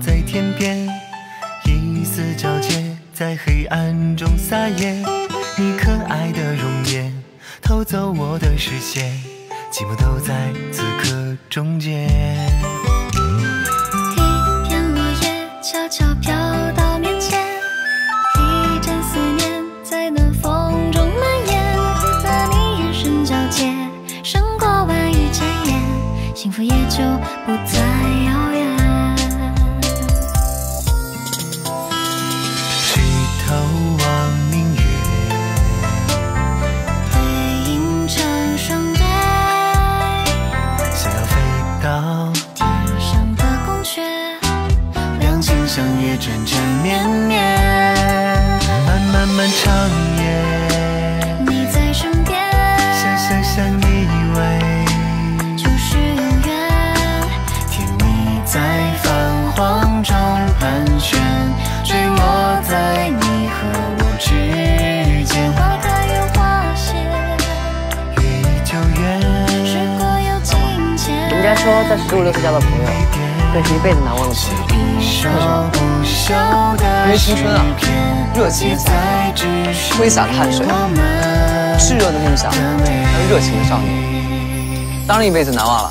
在天边一丝皎洁在黑暗中撒野。你可爱的容颜偷走我的视线寂寞都在此刻终结一片落叶悄悄飘到面前一阵思念在暖风中蔓延和你眼神交接胜过万语千言幸福也就不再遥相约，缠缠绵绵，漫漫漫长家说在十五六岁交的朋友，那是一辈子难忘的朋友。一首不休的因为青春啊热情的少年挥洒汗水炽热的梦想，还有热情的少年，当然一辈子难忘了。